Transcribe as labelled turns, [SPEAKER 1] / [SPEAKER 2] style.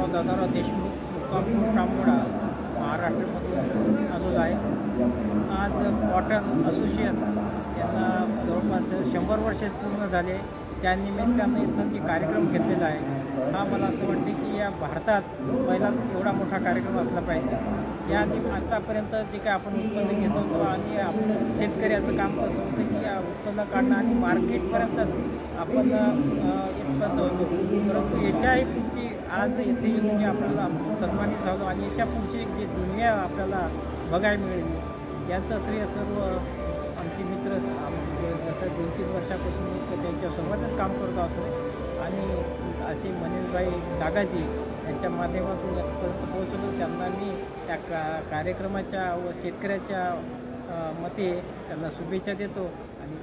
[SPEAKER 1] नामराव दादाराव देशमुख मुक्कामी रामोडा महाराष्ट्रामधून आलो आहे. आज कॉटन असोसिएशन यांना जवळपास शंभर वर्ष पूर्ण झाले. त्यानिमित्तानं इथं जे कार्यक्रम घेतलेला आहे हा मला असं वाटते की या भारतात पहिला एवढा मोठा कार्यक्रम असला पाहिजे. या आतापर्यंत जे काय आपण उत्पन्न घेत होतो आणि आपण शेतकऱ्याचं काम असं होतं की या उत्पन्न काढणं आणि मार्केटपर्यंतच आपण इथपर्यंत होतो. परंतु याच्याही पुढची आज येथे येऊन जे आपल्याला सन्मानित झालो आणि याच्या पुढची जी दुनिया आपल्याला बघायला मिळेल याचं श्रेय सर्व आमचे मित्र आम- जसं दोन तीन वर्षापासून त्यांच्यासोबतच काम करत असो आणि असे मनीषभाई दागाजी यांच्या माध्यमातून पर्यंत पोहोचलो. त्यांना मी त्या का कार्यक्रमाच्या व शेतकऱ्याच्या मते त्यांना शुभेच्छा देतो. आणि